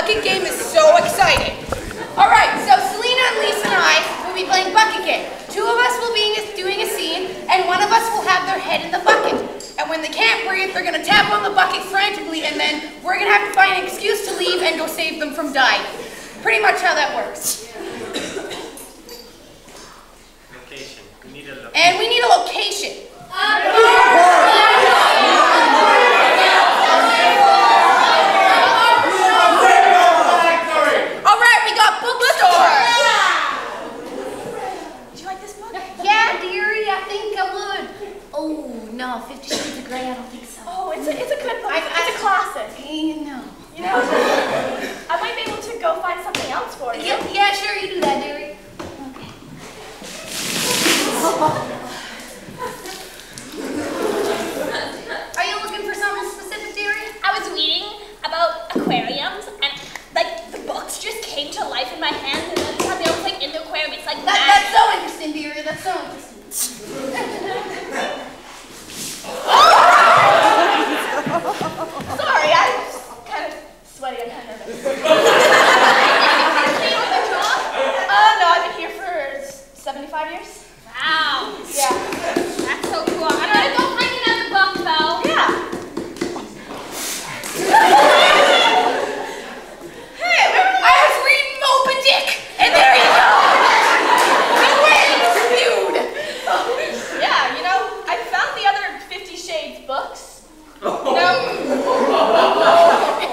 bucket game is so exciting. All right, so Selena and Lisa and I will be playing bucket game. Two of us will be doing a scene, and one of us will have their head in the bucket. And when they can't breathe, they're gonna tap on the bucket frantically, and then we're gonna have to find an excuse to leave and go save them from dying. Pretty much how that works. Location. We need a location. And we need a location. All right, we got bookstore. Do you like this book? Yeah, dearie, I think I would. Oh, no, Fifty Shades of Grey, I don't think so. Oh, it's a, it's a good book. I- I- it's a classic. You know. You know, I might be able to go find something else for you. Yeah, yeah, sure, you do that, dearie. Okay. Are you looking for something specific, dearie? I was reading about aquariums and like the books just came to life in my hands and then they were like in the aquarium. It's like That, magic. that's so interesting, dearie. That's so interesting. Sorry, I'm just kind of sweaty. I'm kind of nervous. Uh, no, I've been here for 75 years. Wow. Yeah. That's so cool. I'm gonna go find another book though. Yeah. Hey, I was reading Moby Dick, and there you go. I win. Feud. Yeah, you know, I found the other Fifty Shades books. You know?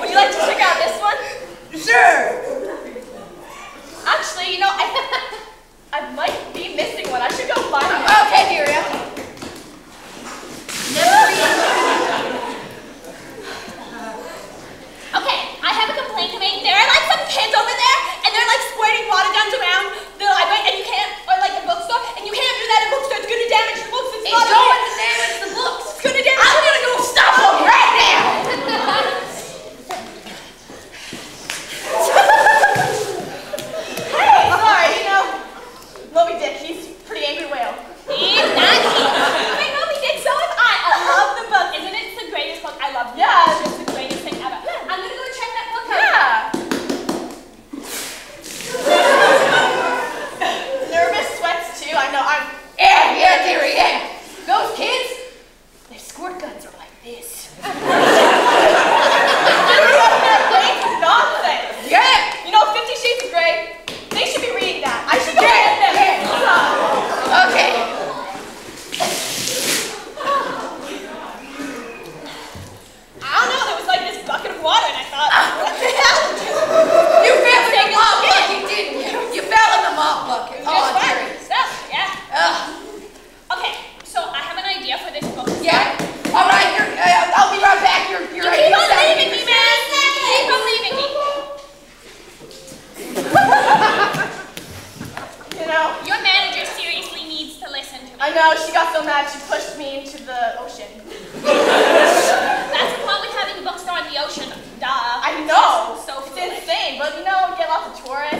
Would you like to check out this one? Sure. Actually, you know, I I might be missing one. I should go find it. Okay, dearie. okay. Never read. Okay, I have a complaint to make. There are like some kids over there and they're like squirting water guns around the library and you can't or like the bookstore and you can't do that in bookstore. It's gonna damage your books. It's It's not going okay. to damage the books. It's gonna damage I'm gonna go stop them right now. Hey, sorry, you know, Moby Dick, he's a pretty angry whale. He's not I know we did so am I. I love the book. Isn't it the greatest book? I love it. Yeah. It's just the greatest thing ever. I'm gonna go check that book out. Yeah. Nervous sweats too. I know. I'm. Yeah, yeah, dearie, yeah. Those kids, their squirt guns are like this. Nonsense. Yeah. You know, Fifty Shades of Grey. They should be reading that. I should go Yeah, get them. Okay. I don't know. There was like this bucket of water, and I thought, what the hell? You fell in the mop bucket, didn't you? You the mop bucket. Just Oh, fun stuff. Yeah. Ugh. Okay. So I have an idea for this book. Yeah. All right, you're, uh, I'll be right back. You're, you're You right. keep on leaving me, man. Keep on leaving me. You know. Your manager seriously needs to listen to me. I know. She got so mad. She pushed me into the ocean. That's the problem with having a bookstore in the ocean. Duh. I know. So it's insane. But you know, get lots of tourists.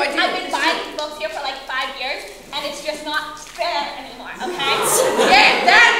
I do. I've been buying books here for like five years, and it's just not there anymore, okay? yeah, that